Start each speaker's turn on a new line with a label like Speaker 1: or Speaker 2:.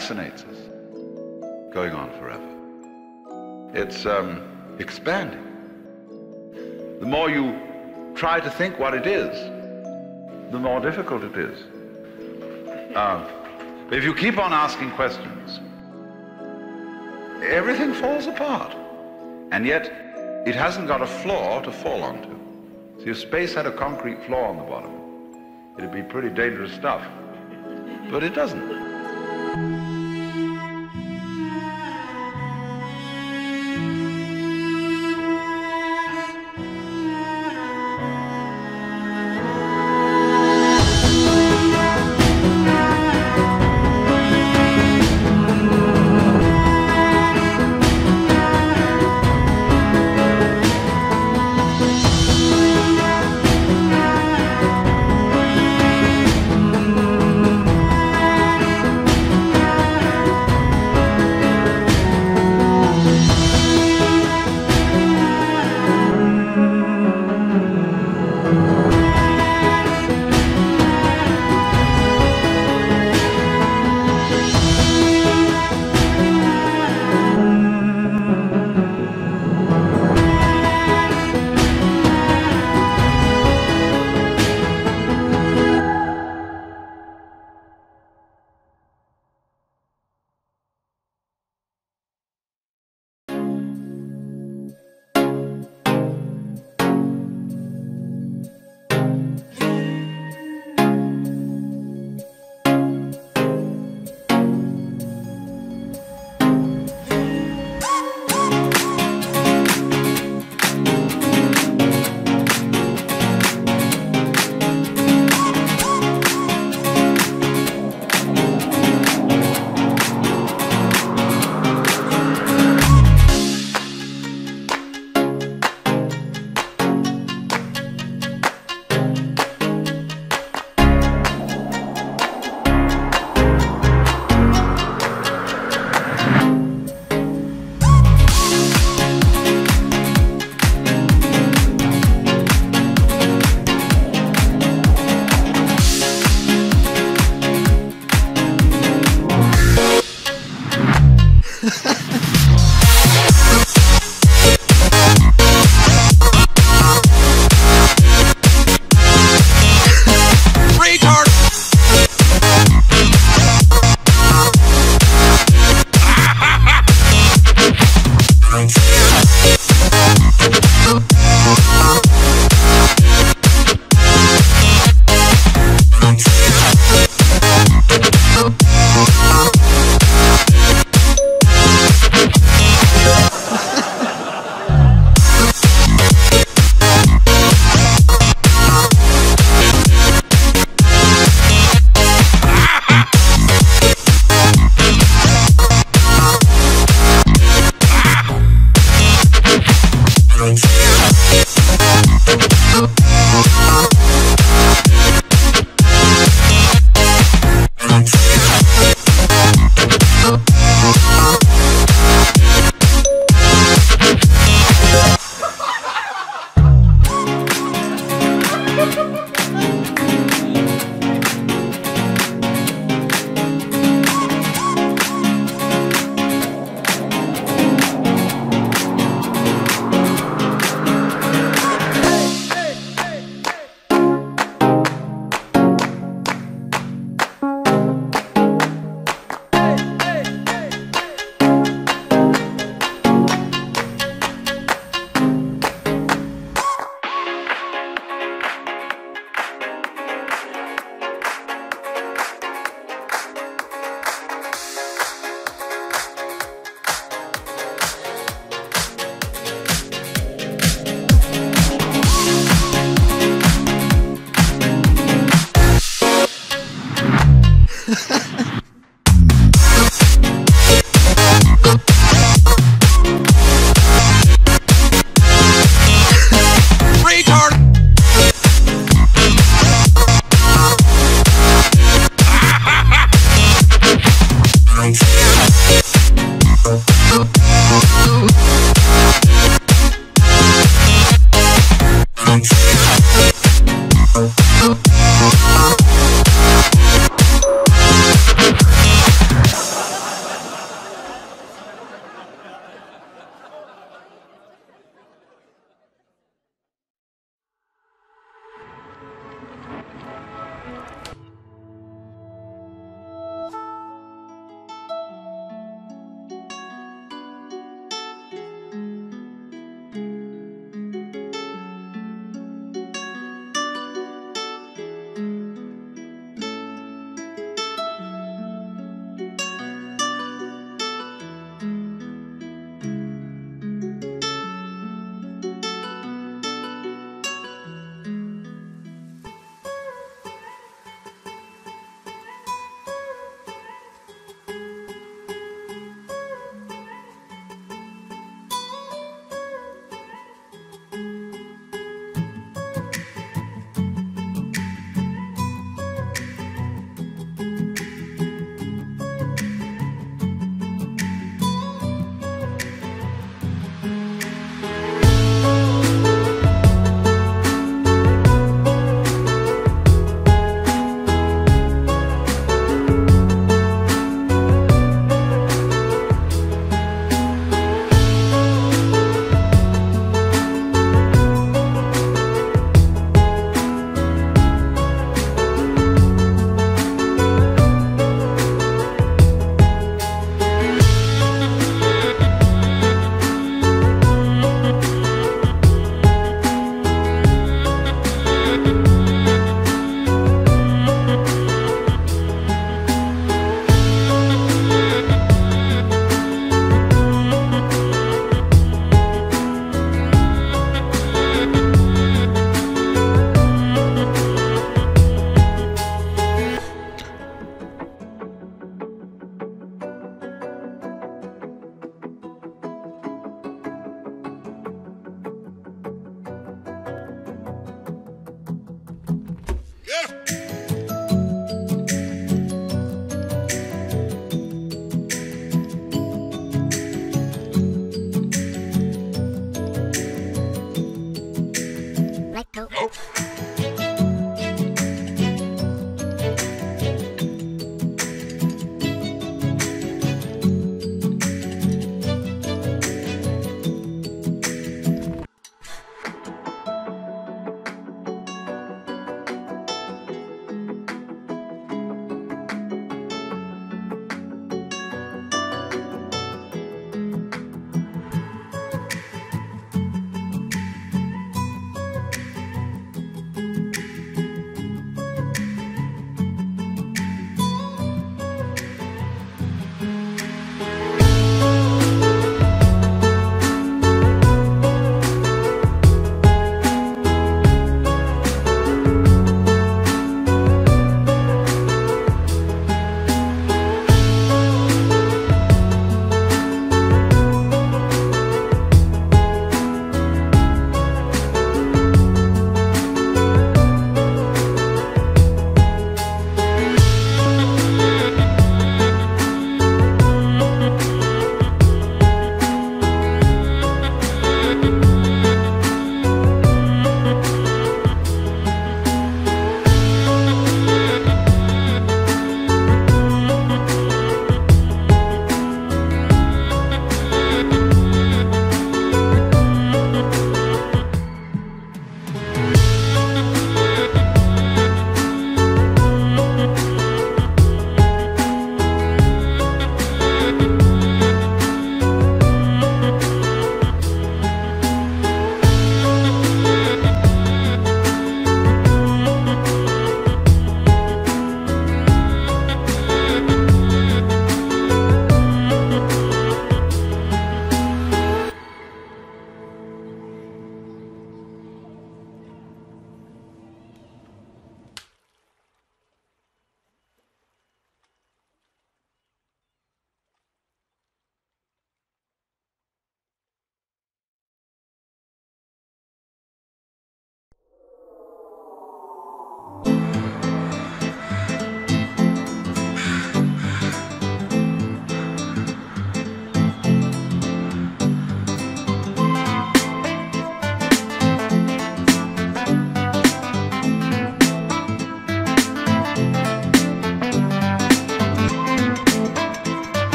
Speaker 1: Fascinates us, going on forever. It's um, expanding. The more you try to think what it is, the more difficult it is. Uh, if you keep on asking questions, everything falls apart. And yet, it hasn't got a floor to fall onto. If space had a concrete floor on the bottom, it'd be pretty dangerous stuff. But it doesn't.